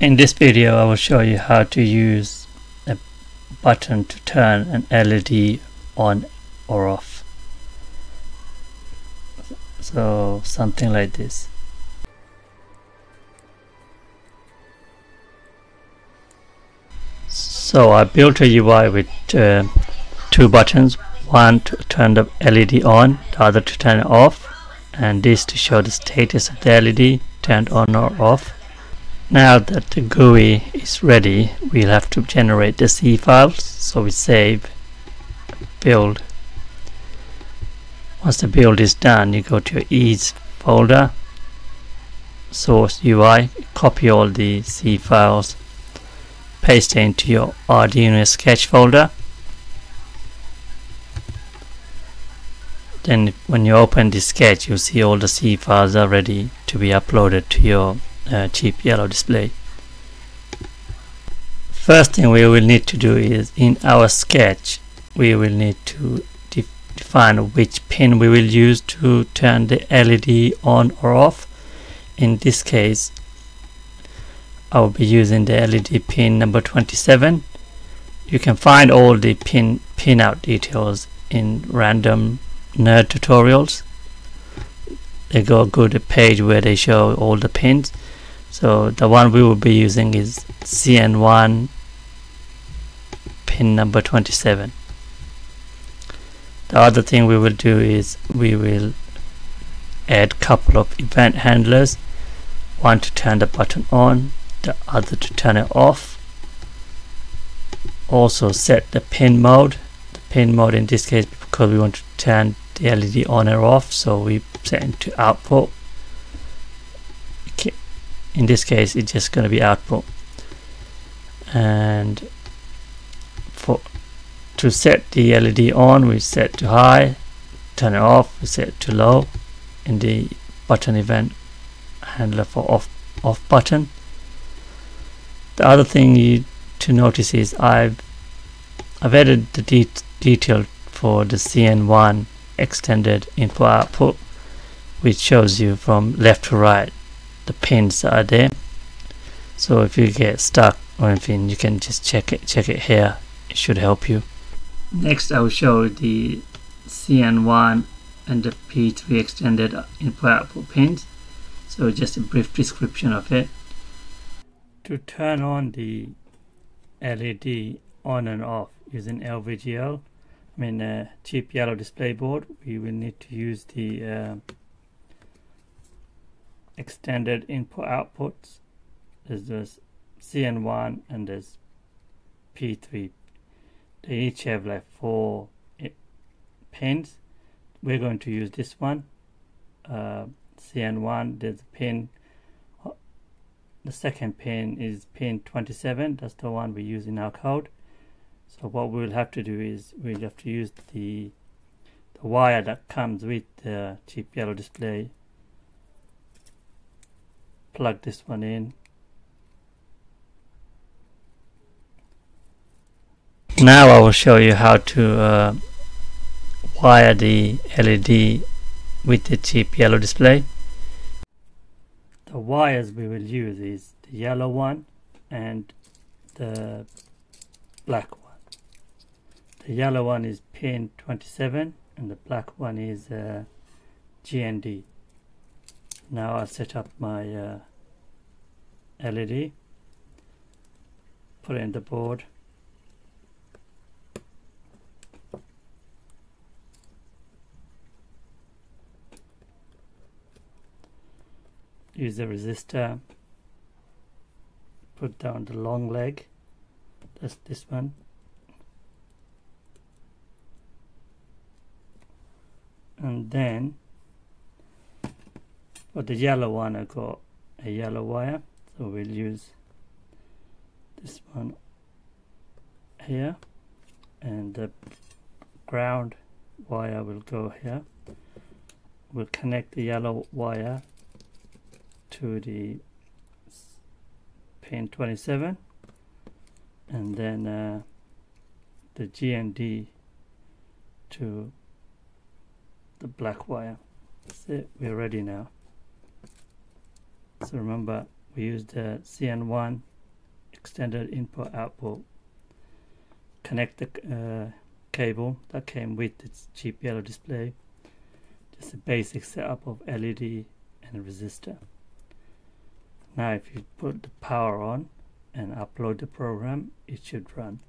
In this video I will show you how to use a button to turn an LED on or off. So something like this. So I built a UI with uh, two buttons, one to turn the LED on, the other to turn it off and this to show the status of the LED turned on or off. Now that the GUI is ready, we'll have to generate the C files. So we save, build. Once the build is done, you go to your EEZ folder, source UI, copy all the C files, paste it into your Arduino sketch folder. Then when you open the sketch, you'll see all the C files are ready to be uploaded to your uh, cheap yellow display. First thing we will need to do is in our sketch we will need to de define which pin we will use to turn the LED on or off. In this case I will be using the LED pin number 27. You can find all the pin pinout details in random nerd tutorials. They go good page where they show all the pins so the one we will be using is CN1 pin number 27 the other thing we will do is we will add couple of event handlers. One to turn the button on the other to turn it off. Also set the pin mode. The pin mode in this case because we want to turn the LED on or off so we set it to output in this case it's just going to be output. And for to set the LED on we set to high turn it off we set to low in the button event handler for off off button. The other thing you to notice is I've I've added the de detail for the CN1 extended input output which shows you from left to right the pins are there. So if you get stuck or anything you can just check it check it here. It should help you. Next I will show the CN1 and the P3 extended input output pins. So just a brief description of it. To turn on the LED on and off using LVGL I mean a cheap yellow display board we will need to use the uh, extended input outputs there's this CN1 and there's P3 they each have like four pins. We're going to use this one uh, CN1 there's a pin. The second pin is pin 27 that's the one we use in our code. So what we'll have to do is we'll have to use the the wire that comes with the cheap yellow display plug this one in. Now I will show you how to uh, wire the LED with the cheap yellow display. The wires we will use is the yellow one and the black one. The yellow one is pin 27 and the black one is uh, GND now I'll set up my uh, LED put it in the board. Use the resistor. Put down the long leg. That's this one. And then for the yellow one I got a yellow wire. So we'll use this one here. And the ground wire will go here. We'll connect the yellow wire to the pin 27 and then uh, the GND to the black wire. That's it. We're ready now so remember we used the CN1 extended input output connect the uh, cable that came with its cheap yellow display. Just a basic setup of LED and resistor. Now if you put the power on and upload the program it should run